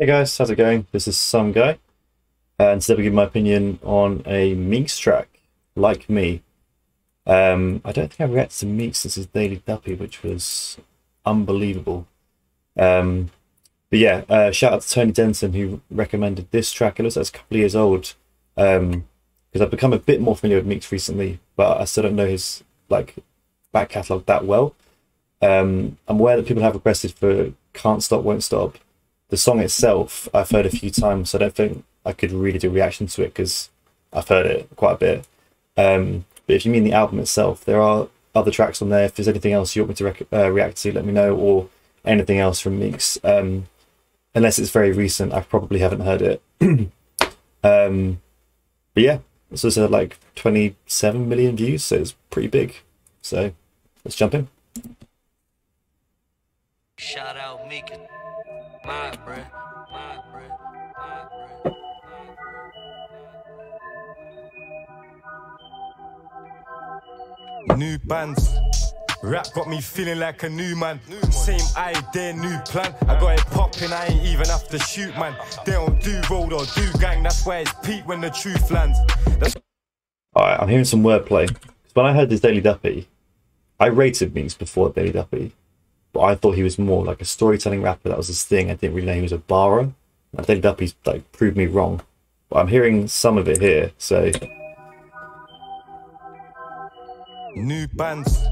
Hey guys, how's it going? This is Some Guy, and today we give my opinion on a Meekz track, Like Me. Um, I don't think I've reacted to Meekz since his Daily Duppy, which was unbelievable. Um, but yeah, uh, shout out to Tony Denson who recommended this track. It looks like it's a couple of years old, because um, I've become a bit more familiar with Meekz recently, but I still don't know his like back catalogue that well. Um, I'm aware that people have requested for Can't Stop, Won't Stop the song itself, I've heard a few times. So I don't think I could really do a reaction to it because I've heard it quite a bit. Um, but if you mean the album itself, there are other tracks on there. If there's anything else you want me to uh, react to, let me know, or anything else from Meekz. Um, unless it's very recent, I probably haven't heard it. um, but yeah, this was uh, like 27 million views, so it's pretty big. So let's jump in. Shout out Meek. My bruh. My bruh. My bruh. New bands. Rap got me feeling like a new man. Same idea, new plan. I got it popping, I ain't even have to shoot, man. They don't do road or do gang, that's why it's peak when the truth lands. That's Alright, I'm hearing some wordplay. 'Cause When I heard this Daily Duppy, I rated Meekz before Daily Duppy, but I thought he was more like a storytelling rapper. That was his thing. I didn't really know he was a barrer. And Daily Duppy's like proved me wrong. But I'm hearing some of it here, so New bands.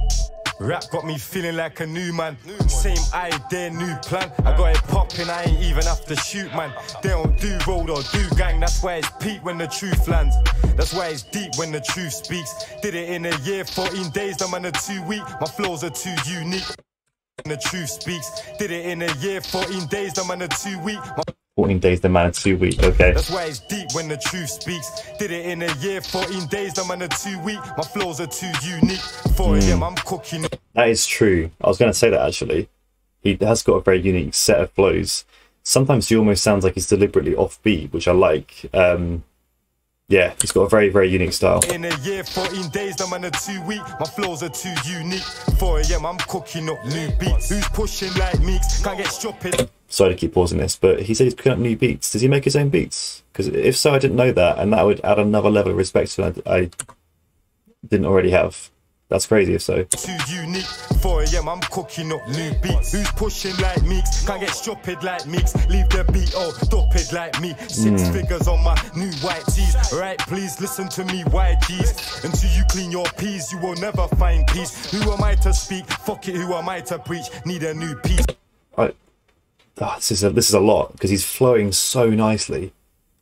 Rap got me feeling like a new man. Same idea, new plan. I got it popping, I ain't even have to shoot, man. They don't do road or do gang, that's why it's peak when the truth lands. That's why it's deep when the truth speaks. Did it in a year, 14 days, I'm on a two week. My flows are too unique. When the truth speaks. Did it in a year, 14 days, I'm on a two week. 14 days, the man, two week. Okay. that's why it's deep when the truth speaks. Did it in a year, 14 days, I'm on a two week. My flows are too unique. For them, I'm cooking. That is true. I was going to say that actually. He has got a very unique set of flows. Sometimes he almost sounds like he's deliberately offbeat, which I like. Um, yeah, he's got a very, very unique style. In a year, 14 days, I'm on a two week. My flows are too unique. 4 a.m., I'm cooking up new beats. Who's pushing like Meekz? Can't get stupid. Sorry to keep pausing this, but he said he's picking up new beats. Does he make his own beats? Because if so, I didn't know that, and that would add another level of respect to I, I didn't already have. That's crazy if so. Too unique. 4 a.m., I'm cooking up new beats. Who's pushing like Meekz? Can't get stupid like Meekz. Leave the beat oh, all stupid like me. Six hmm. figures on my new white tees. Right, please listen to me, YGs. Until you clean your peas, you will never find peace. Who am I to speak? Fuck it, who am I to preach? Need a new piece. I, oh, this is a, this is a lot because he's flowing so nicely,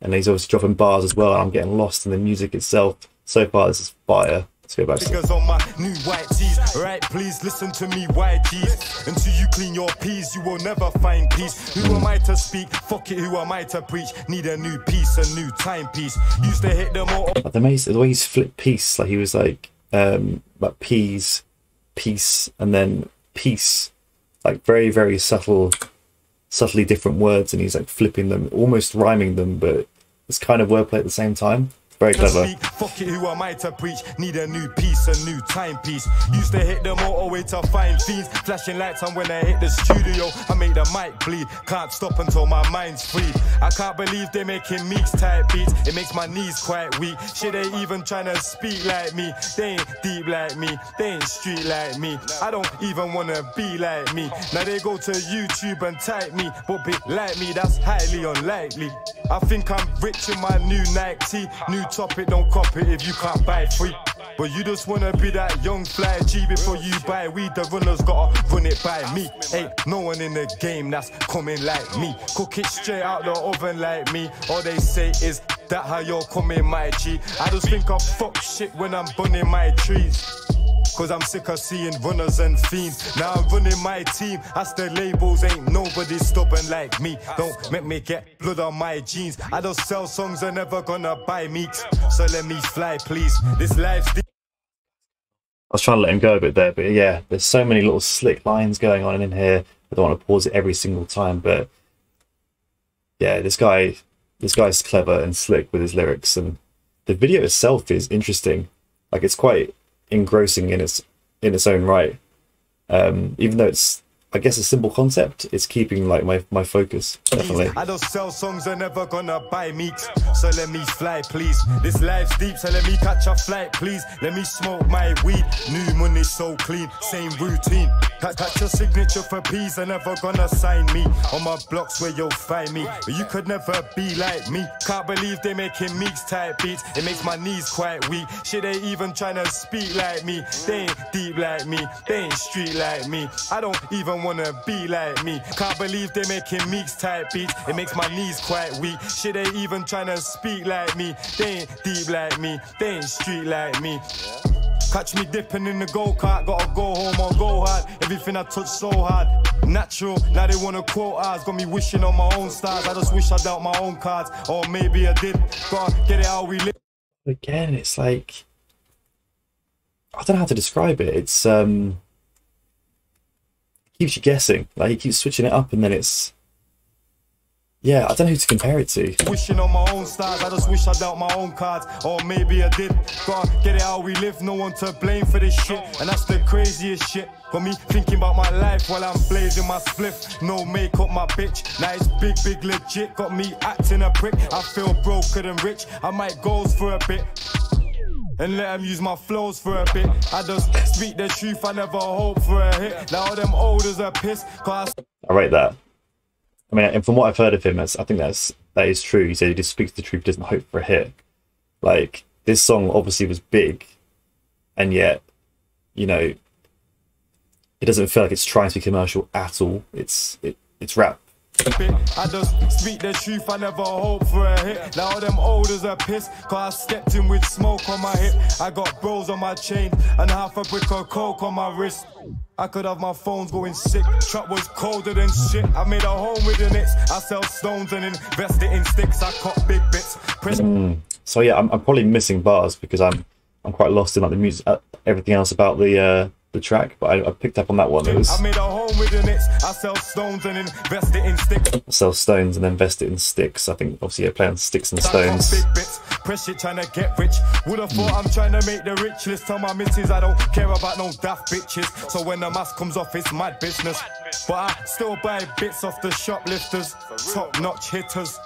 and he's obviously dropping bars as well. And I'm getting lost in the music itself. So far, this is fire. Let's go Figures on my new white tees. Right, please listen to me, YGs. Until you clean your peas, you will never find peace. Who am I to speak? Fuck it, who am I to preach? Need a new piece, a new timepiece. Used to hit them all But the, amazing, the way he's flipped peace, like he was like, um, like peas, peace, and then peace, like very, very subtle, subtly different words, and he's like flipping them, almost rhyming them, but it's kind of wordplay at the same time. Very clever. speak. Fuck it, who am I to preach? Need a new piece, a new timepiece. Used to hit the motorway to find fiends. Flashing lights on when I hit the studio. I make the mic bleed. Can't stop until my mind's free. I can't believe they're making Meekz type beats. It makes my knees quite weak. Shit, they even trying to speak like me. They ain't deep like me. They ain't street like me. I don't even wanna be like me. Now they go to YouTube and type me, but be like me, that's highly unlikely. I think I'm rich in my new Nike tee. New topic, don't cop it if you can't buy free. But you just wanna be that young fly G before you buy weed. The runners gotta run it by me. Ain't no one in the game that's coming like me. Cook it straight out the oven like me. All they say is that how you're coming, my G. I just think I fuck shit when I'm burning my trees. Cause I'm sick of seeing runners and fiends. Now I'm running my team. As the labels ain't nobody stubborn like me. Don't make me get blood on my jeans. I don't sell songs are never gonna buy Meekz. So let me fly, please. This life's deep. I was trying to let him go a bit there, but yeah, there's so many little slick lines going on in here. I don't want to pause it every single time, but yeah, this guy, this guy's clever and slick with his lyrics, and the video itself is interesting. Like it's quite engrossing in its in its own right. Um, even though it's, I guess a simple concept. It's keeping like my my focus definitely. I don't sell songs, they're never gonna buy Meekz. So let me fly, please. This life's deep, so let me catch a flight, please. Let me smoke my weed. New money so clean, same routine. Catch, catch your signature for peas, they're never gonna sign me. On my blocks where you'll find me. But you could never be like me. Can't believe they making Meekz type beats. It makes my knees quite weak. Shit, they even trying to speak like me. They ain't deep like me, they ain't street like me. I don't even wanna be like me. Can't believe they making Meekz type beats. It makes my knees quite weak. Shit, they even trying to speak like me. They ain't deep like me, they ain't street like me. Catch me dipping in the go kart, gotta go home or go hard. Everything I touch so hard. Natural, now they wanna quote ours. Got me wishing on my own stars. I just wish I dealt my own cards, or maybe I did. Gotta get it how we live. Again, it's like I don't know how to describe it. It's um keeps you guessing. Like he keeps switching it up, and then it's yeah. I don't know who to compare it to. Wishing on my own stars, I just wish I dealt my own cards, or maybe I did. Gotta get it how we live, no one to blame for this shit, and that's the craziest shit. Got me thinking about my life while I'm blazing my spliff. No makeup, my bitch. Now it's big, big legit. Got me acting a prick. I feel broker than rich. I might goes for a bit. And let them use my flows for a bit. I just speak the truth, I never hope for a hit. Now all them olders are pissed, cause I I rate that. I mean, and from what I've heard of him, I think that's that is true. He said he just speaks the truth, He doesn't hope for a hit. Like this song obviously was big, and yet, you know, it doesn't feel like it's trying to be commercial at all. It's it, it's rap. I just speak the truth, I never hope for a hit. Now all them olders are pissed, cause I stepped in with smoke on my hip. I got bros on my chain and half a brick of coke on my wrist. I could have my phones going sick. Trap was colder than shit. I made a home with the Knicks. I sell stones and invest it in sticks. I cut big bits. Press So yeah, I'm, I'm probably missing bars because I'm I'm quite lost in like the music, uh, everything else about the uh, the track. But I, I picked up on that one. It was I made a home with the I sell stones and invest it in sticks. sell stones and invest it in sticks. I think obviously yeah, play on sticks and stones. Press shit trying to get rich. Would have thought mm. I'm trying to make the rich list. Tell my missus I don't care about no daft bitches. So when the mask comes off, it's mad business. But I still buy bits off the shoplifters, top notch hitters.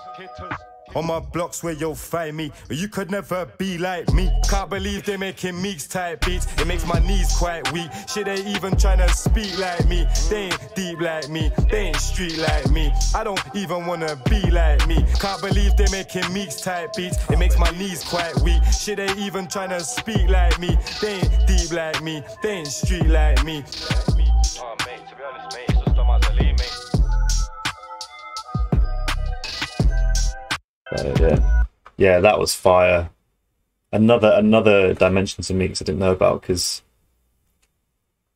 On my blocks where you'll find me, but you could never be like me. Can't believe they're making Meekz type beats. It makes my knees quite weak. Shit, they even trying to speak like me. They ain't deep like me. They ain't street like me. I don't even wanna be like me. Can't believe they're making Meekz type beats. It makes my knees quite weak. Shit, they even trying to speak like me. They ain't deep like me. They ain't street like me. Uh, yeah, yeah, that was fire. Another another dimension to me because I didn't know about because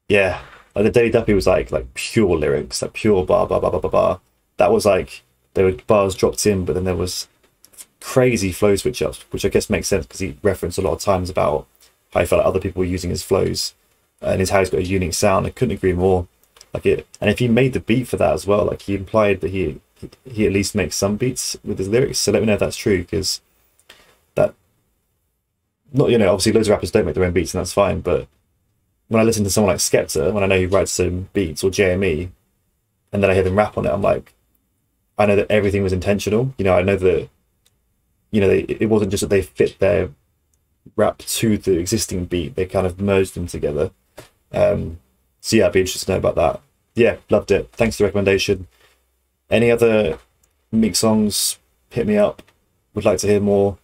yeah, like the Daily Duppy was like like pure lyrics, like pure bar bar bar bar bar bar. That was like there were bars dropped in, but then there was crazy flow switch ups, which I guess makes sense because he referenced a lot of times about how he felt like other people were using his flows and his how he's got a unique sound. I couldn't agree more. Like it, and if he made the beat for that as well, like he implied that he he at least makes some beats with his lyrics. So let me know if that's true because that not you know obviously loads of rappers don't make their own beats and that's fine. But when I listen to someone like Skepta, when I know he writes some beats or JME, and then I hear them rap on it, I'm like, I know that everything was intentional. You know, I know that you know they, it wasn't just that they fit their rap to the existing beat; they kind of merged them together. Um, so yeah, I'd be interested to know about that. Yeah, loved it. Thanks for the recommendation. Any other Meek songs? Hit me up. Would like to hear more.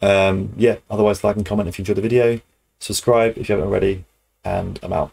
Um, yeah, otherwise like and comment if you enjoyed the video. Subscribe if you haven't already, and I'm out.